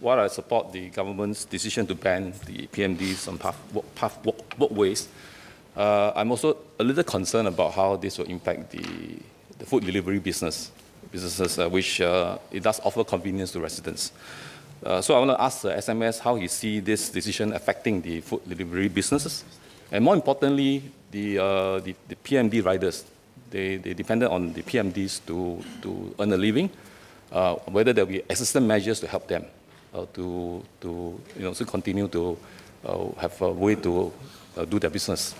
while I support the government's decision to ban the PMDs on path, path walk, walkways, uh, I'm also a little concerned about how this will impact the, the food delivery business, businesses uh, which uh, it does offer convenience to residents. Uh, so I want to ask the SMS how he see this decision affecting the food delivery businesses, and more importantly, the, uh, the, the PMD riders. They, they depended on the PMDs to, to earn a living, uh, whether there will be assistance measures to help them uh, to, to, you know, to continue to uh, have a way to uh, do their business.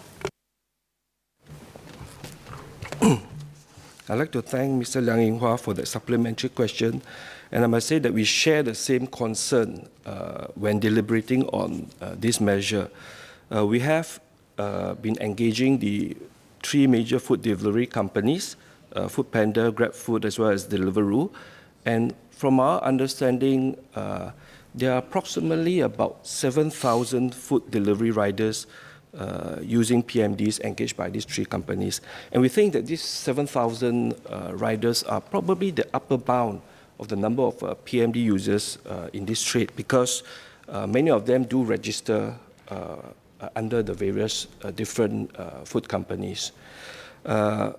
I'd like to thank Mr. Liang Eng Hwa for that supplementary question. And I must say that we share the same concern uh, when deliberating on uh, this measure. Uh, we have uh, been engaging the three major food delivery companies, uh, Food Panda, Grab Food, as well as Deliveroo. And from our understanding, uh, there are approximately about 7,000 food delivery riders uh, using PMDs engaged by these three companies. And we think that these 7,000 uh, riders are probably the upper bound of the number of uh, PMD users uh, in this trade because uh, many of them do register uh, under the various different food companies.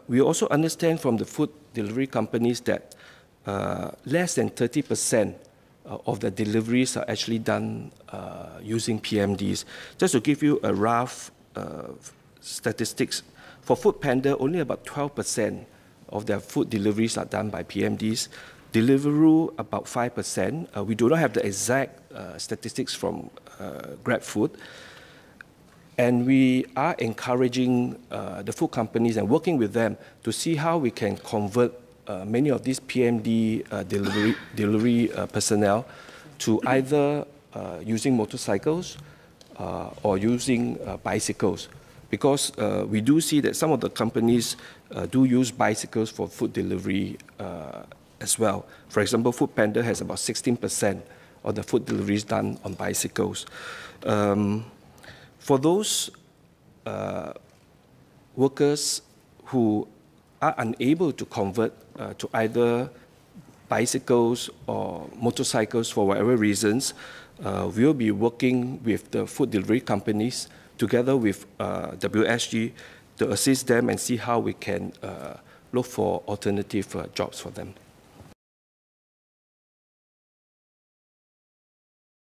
we also understand from the food delivery companies that less than 30 percent of the deliveries are actually done uh, using PMDs. Just to give you a rough uh, statistics, for Food Panda, only about 12% of their food deliveries are done by PMDs. Deliveroo, about 5%. Uh, we do not have the exact uh, statistics from uh, GrabFood. And we are encouraging uh, the food companies and working with them to see how we can convert uh, many of these PMD uh, delivery, delivery uh, personnel to either uh, using motorcycles uh, or using bicycles. Because we do see that some of the companies do use bicycles for food delivery as well. For example, Food Panda has about 16% of the food deliveries done on bicycles. Um, for those uh, workers who are unable to convert uh, to either bicycles or motorcycles for whatever reasons, uh, we'll be working with the food delivery companies together with uh, WSG to assist them and see how we can uh, look for alternative uh, jobs for them.